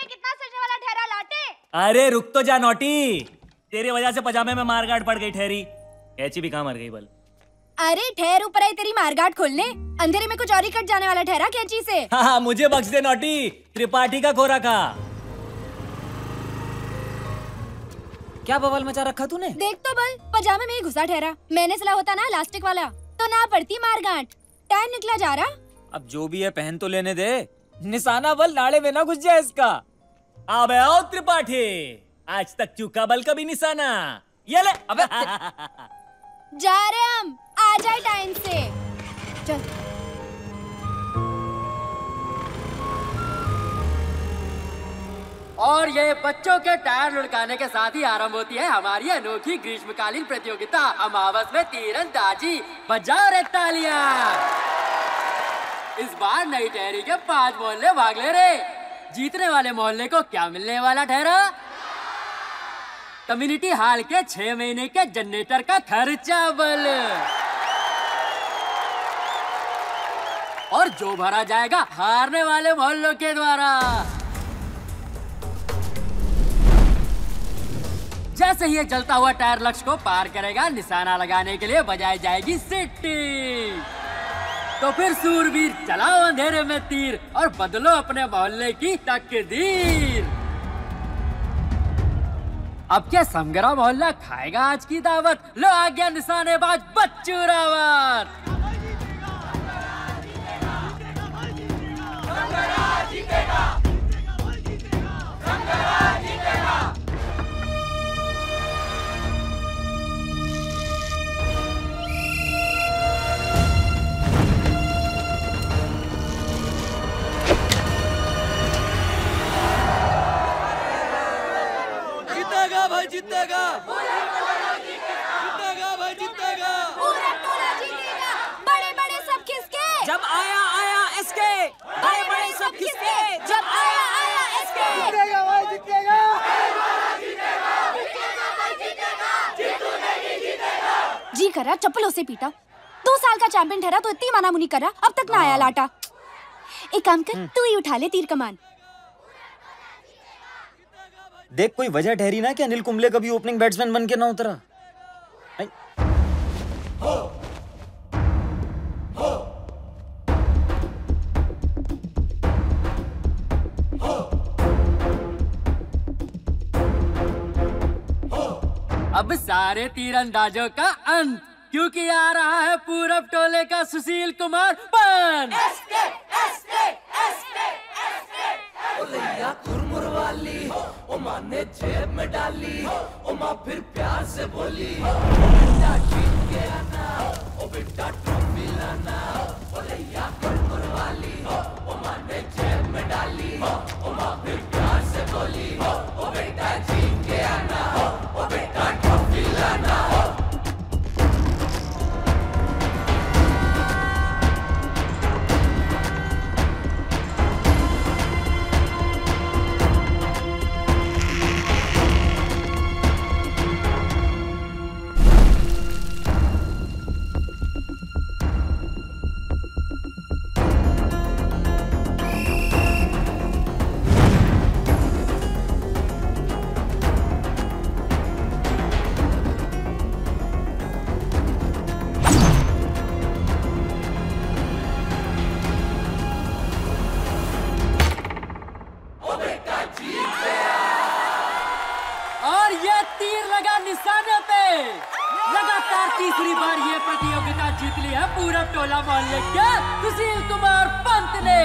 में कितना सजने वाला ठहरा लाटे। अरे रुक तो जा नोटी। तेरी वजह से पजामे में मारगाट पड़ गई ठहरी। कैची भी कहाँ मर गई बल। अरे ठहर ऊपर आई तेरी मारगाट खोलने। अंधेरे में कुछ और ही कट जाने वाला ठहरा कैंची से। हाँ हाँ मुझे बख्श दे नोटी। त्रिपाठी का खोरा का क्या बवाल मचा रखा तूने? देख तो बल पजामे में ही घुसा ठहरा। मैंने सला होता ना इलास्टिक वाला। तो ना पड़ती मारगाट टाइम निकला जा रहा। अब जो भी है पहन तो लेने दे। निशाना बल नाड़े में ना घुस जाए इसका। अबे आओ त्रिपाठी। आज तक चूका बल का भी निशाना। ये ले अबे। जा रहे हम आ जाए टाइम से। चल। और ये बच्चों के टायर लुढ़काने के साथ ही आरंभ होती है हमारी अनोखी ग्रीष्मकालीन प्रतियोगिता अमावस में तीरंदाजी बजाओ रे तालियाँ। इस बार नई टहरी के पाँच मोहल्ले भाग ले रहे। जीतने वाले मोहल्ले को क्या मिलने वाला ठहरा? कम्युनिटी हॉल के छह महीने के जनरेटर का खर्चा बल। और जो भरा जाएगा हारने वाले मोहल्लों के द्वारा। जैसे ही जलता हुआ टायर लक्ष्य को पार करेगा, निशाना लगाने के लिए बजाई जाएगी सिट्टी तो फिर सूरवीर चलाओ अंधेरे में तीर और बदलो अपने मोहल्ले की तकदीर। अब क्या समगरा मोहल्ला खाएगा आज की दावत? लो आ गया निशानेबाज बच्चू रावत। जी करा चप्पलों से पीटा। दो साल का चैंपियन ठहरा तो इतनी माना मुनी करा अब तक ना आया लाटा। एक काम कर तू ही उठा ले तीर कमान। देख कोई वजह ठहरी ना कि अनिल कुंबले कभी ओपनिंग बैट्समैन बन के ना उतरा। अब सारे तीरंदाजों का अंत क्योंकि आ रहा है पूरब टोले का सुशील कुमार बन। जेब में डाली ओ माँ फिर प्यार से बोली तीसरी बार ये प्रतियोगिता जीत ली है। पूरब टोला मोहल्ले के सुशील कुमार पंत ने।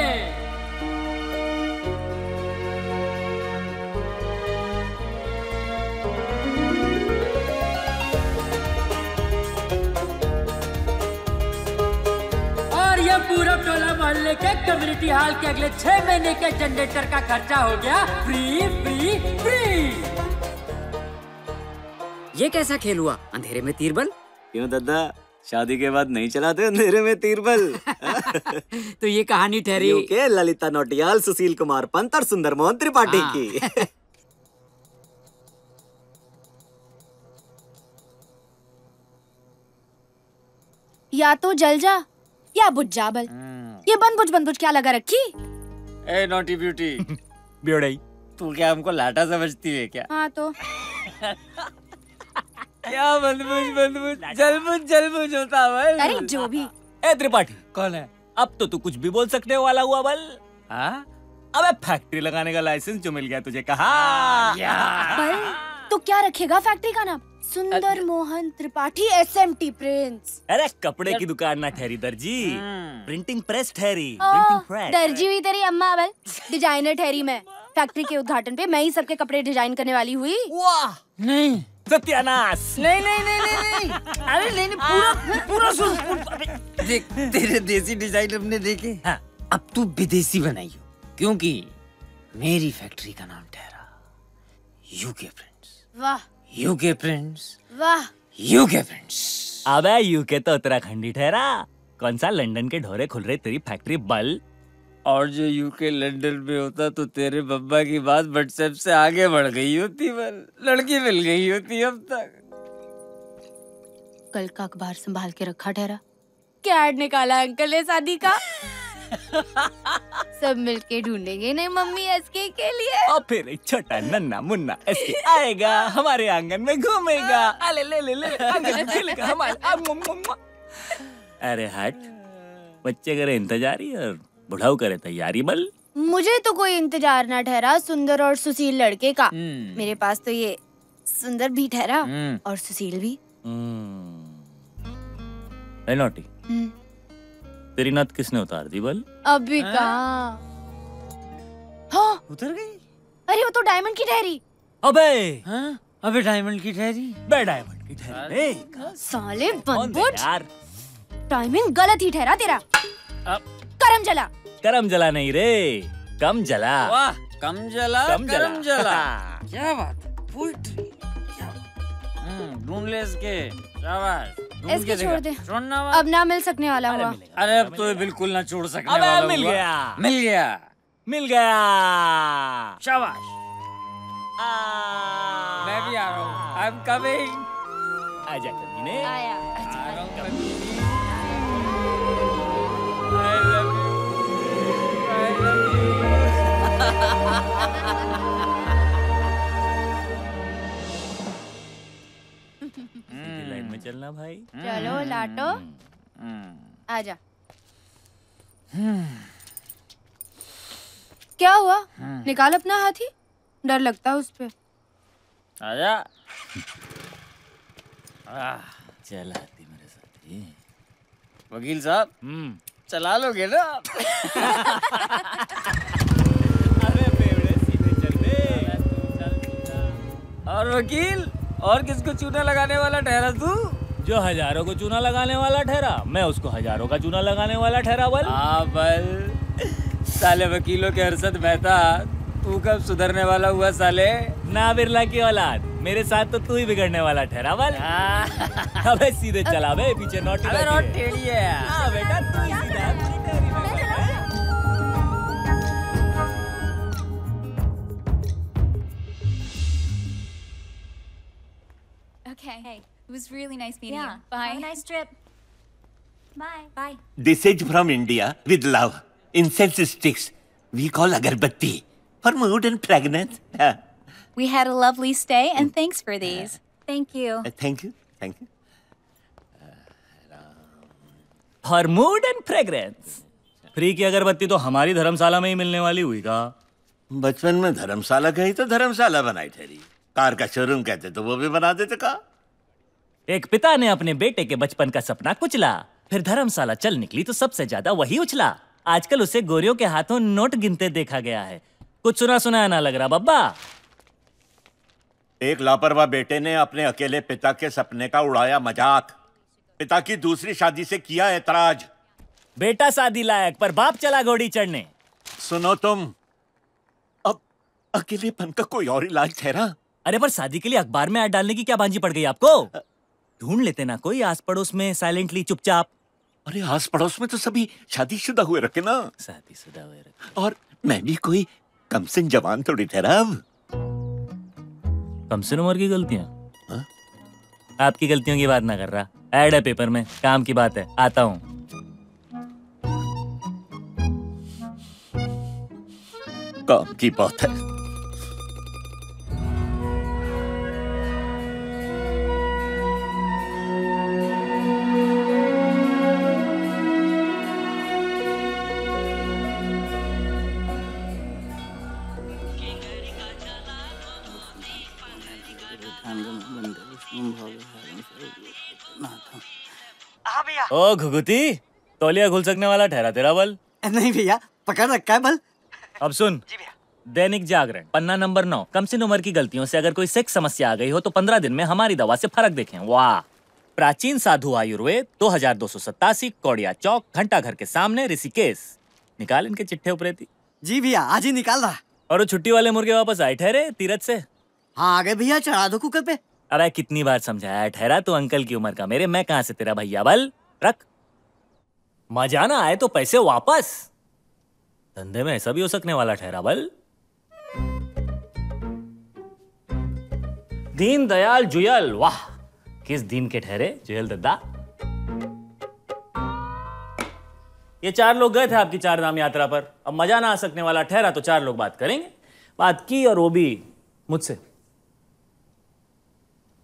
पूरब टोला मोहल्ले के कम्युनिटी हॉल के अगले छह महीने के जनरेटर का खर्चा हो गया फ्री फ्री फ्री। ये कैसा खेल हुआ? अंधेरे में तीरबल क्यों दादा? शादी के बाद नहीं चलाते अंधेरे में तीरबल तो ये कहानी ठहरी। के ललिता नोटियाल सुशील कुमार पंत और सुंदर मोहन त्रिपाठी हाँ। की। या तो जल जा या बुझ जा बल। ये बन बुझ बन बुझ क्या लगा रखी? A naughty beauty ब्योड़ई। तू क्या हमको लाटा समझती है क्या? हाँ तो। क्या बदबूज बदबूज। जलबुज जलबुज होता बल अरे जो भी। ए त्रिपाठी कौन है? अब तो तू कुछ भी बोल सकने वाला हुआ बल। हाँ? अबे फैक्ट्री लगाने का लाइसेंस जो मिल गया तुझे कहा? पर तो क्या रखेगा फैक्ट्री का नाम? सुंदर मोहन त्रिपाठी एसएमटी प्रिंस अरे कपड़े की दुकान ना ठहरी दर्जी। प्रिंटिंग प्रेस ठहरी प्रिंटिंग प्रेस दर्जी हुई तेरी अम्मा अबल डिज़ाइनर ठहरी मैं। फैक्ट्री के उद्घाटन पे मैं ही सबके कपड़े डिज़ाइन करने वाली हुई। वाह! नहीं। सत्यानाश। नहीं नहीं नहीं नहीं नहीं। अरे नहीं नहीं पूरा पूरा सुन। देख तेरे देसी डिज़ाइन हमने देखे। हाँ। अब तू विदेशी बनाइयो क्योंकि मेरी फैक्ट्री का नाम ठहरा। यूके प्रिंट्स वाह। यूके प्रिंट्स वाह। यूके प्रिंट्स अबे यूके तो उत्तराखंडी ठहरा। कौन सा लंदन के ढोरे खुल रहे तेरी फैक्ट्री बल? और जो यूके लंदन में होता तो तेरे बब्बा की बात व्हाट्सएप से आगे बढ़ गई होती बल लड़की मिल गई होती अब तक। कल का अखबार संभाल के रखा ठहरा। क्या ऐड निकाला अंकल ने शादी का? सब मिलके ढूंढेंगे नहीं मम्मी एसके के लिए। और फिर एक छोटा नन्ना मुन्ना ऐसे आएगा हमारे आँगन में घूमेगा। अले ले ले ले आँगन में खेलेगा हमारे। अरे हट बच्चे करे इंतजारी और बुढ़ाऊ करे तैयारी बल। मुझे तो कोई इंतज़ार ना ठहरा सुंदर और सुशील लड़के का। मेरे पास तो ये सुंदर भी ठहरा हम्म। और सुशील भी। हम्म। नोटी। हम्म, तेरी नथ किसने उतार दी बल? अभी कहाँ? हाँ। उतर गई? अरे वो तो डायमंड की ठहरी। अबे! हाँ? अबे डायमंड की ठहरी? बे डायमंड की ठहरी साले यार? टाइमिंग गलत ही ठहरा तेरा। अब- करम जला। करम जला नहीं रे कम जला। वाह कम जला कम जला। कम जला। क्या बात पोइट्री ढूंढ ले इसके शाबाश। इसके छोड़ दे। छोड़ना अब ना मिल सकने वाला अरे हुआ। अरे अब तो बिल्कुल ना छोड़ सकने अबे वाला मिल गया। मिल गया। मिल गया। शाबाश। मैं भी आ रहा हूँ। आई एम कमिंग आजा कमीने। आया। आ रहा हूँ लाइन में चलना भाई। चलो लाटो। आजा। क्या हुआ? निकाल अपना हाथी। डर लगता है उस पर आजा। चल आती मेरे साथ। ही वकील साहब हम्म। चला लोगे ना और वकील और किसको चूना लगाने वाला ठहरा तू? जो हज़ारों को चूना लगाने वाला ठहरा मैं उसको हज़ारों का चूना लगाने वाला ठहरा बल। हाँ बल। साले वकीलों के हर्षद मेहता तू कब सुधरने वाला हुआ साले? ना बिरला की औलाद मेरे साथ तो तू ही बिगड़ने वाला ठहरा बल। अबे सीधे चला बे पीछे नोटी। टेढ़ी है हाँ बेटा तू ही सीधा। Okay. Hey, it was really nice meeting Yeah. you. Bye. Have a nice trip. Bye. Bye. This is from India with love. Incense sticks. We call agarbatti. For mood and fragrance. Uh, We had a lovely stay, and thanks for these. Thank you. thank you. Thank you. For mood and fragrance free की अगरबत्ती तो हमारी धर्मशाला में ही मिलने वाली हुई का बचपन में धर्मशाला गई तो धर्मशाला बनाई ठहरी कार का शोरूम कहते तो वो भी बना देते का एक पिता ने अपने बेटे के बचपन का सपना कुचला। फिर धर्मशाला चल निकली तो सबसे ज़्यादा वही उछला। आजकल उसे गोरियों के हाथों नोट गिनते देखा गया है। कुछ सुना सुनाया ना लग रहा बब्बा। एक लापरवाह बेटे ने अपने अकेले पिता के सपने का उड़ाया मज़ाक। पिता की दूसरी शादी से किया ऐतराज। बेटा शादी लायक पर बाप चला घोड़ी चढ़ने। सुनो तुम। अब अकेलेपन का कोई और इलाज ठहरा? अरे पर शादी के लिए अखबार में ऐड डालने की क्या बांजी पड़ गई आपको? ढूंढ लेते ना कोई आस पड़ोस में साइलेंटली चुपचाप। अरे आस पड़ोस में तो सभी शादीशुदा हुए रखे ना। शादी शुदा हुए रखे। और मैं भी कोई कम सिन जवान थोड़ी ठहरा अब कम से उम्र की गलतियाँ? हाँ? आपकी गलतियों की बात ना कर रहा। ऐड है पेपर में काम की बात है आता हूँ। काम की बात है। ओ घुघुती तौलिया खुल सकने वाला ठहरा तेरा बल। नहीं भैया पकड़ रखा है बल। अब सुन दैनिक जागरण पन्ना नंबर नौ। कम से उम्र की गलतियों से अगर कोई सेक्स समस्या आ गई हो तो पंद्रह दिन में हमारी दवा से फ़र्क देखें। वाह। प्राचीन साधु आयुर्वेद दो हज़ार दो सौ सत्तासी कौड़िया चौक घंटा घर के सामने ऋषिकेश। निकाल इनके चिट्ठे उपरेती। जी भैया आज ही निकाल रहा। और वो छुट्टी वाले मुर्गे वापस आए ठहरे तीरथ से? हाँ आ गए भैया चढ़ा दो कुकर पे। अरे कितनी बार समझाया ठहरा तो अंकल की उम्र का मेरे मैं कहाँ से तेरा भैया बल? रख। मज़ा ना आए तो पैसे वापस। धंधे में ऐसा भी हो सकने वाला ठहरा बल। दीन दयाल जुयल, वाह, किस दिन के ठहरे जुयल दद्दा। ये चार लोग गए थे आपकी चार धाम यात्रा पर। अब मज़ा ना आ सकने वाला ठहरा तो चार लोग बात करेंगे। बात की और वो भी मुझसे।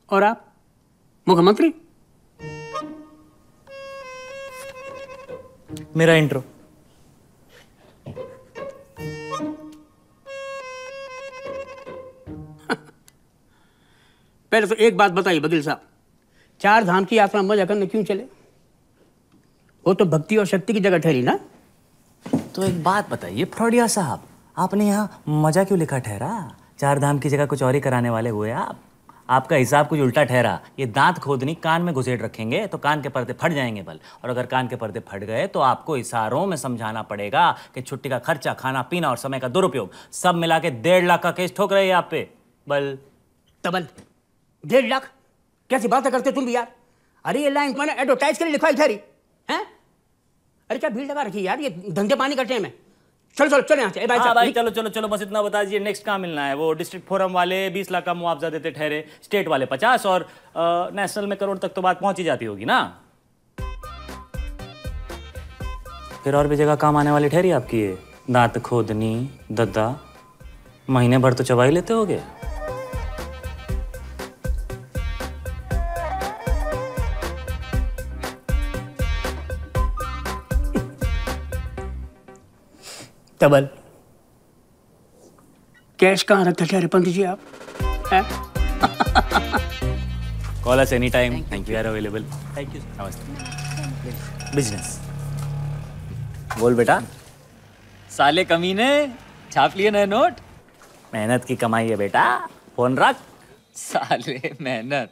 और आप? मुख्यमंत्री? मेरा इंट्रो पहले तो एक बात बताइए बदिल साहब। चार धाम की यात्रा मज़ा करने क्यों चले? वो तो भक्ति और शक्ति की जगह ठहरी ना? तो एक बात बताइए फ्रॉडिया साहब आपने यहाँ मज़ा क्यों लिखा ठहरा? चार धाम की जगह कुछ और ही कराने वाले हुए आप। आपका हिसाब कुछ उल्टा ठहरा। ये दांत खोदनी कान में घुसेट रखेंगे तो कान के पर्दे फट जाएँगे बल। और अगर कान के पर्दे फट गए तो आपको इशारों में समझाना पड़ेगा कि छुट्टी का खर्चा, खाना, पीना और समय का दुरुपयोग, सब मिला के डेढ़ लाख का केस ठोक रहे आप पे, बल। तबल, डेढ़ लाख? कैसी बातें करते तुम भी यार? अरे ये लाइन मैंने एडवर्टाइज के लिए लिखवाई हैं? अरे क्या भीड़ लगा रखी यार? ये धंधे पानी का टाइम है। चलो चलो चलो यहाँ से भाई हाँ भाई चलो चलो चलो बस इतना बता दीजिए नेक्स्ट कहाँ मिलना है? वो डिस्ट्रिक्ट फोरम वाले बीस लाख का मुआवजा देते ठहरे स्टेट वाले पचास और नेशनल में करोड़ तक तो बात पहुँची जाती होगी ना? फिर और भी जगह काम आने वाली ठहरी आपकी ये? दांत खोदनी दद्दा महीने भर तो चबाई लेते होगे? तबल। कैश कहाँ रखते ठहरे पंत जी आप? Call us any time thank you are available thank you नमस्ते बिज़नेस बोल बेटा। साले कमीने छाप लिए नए नोट? मेहनत की कमाई है बेटा। फ़ोन रख। साले मेहनत।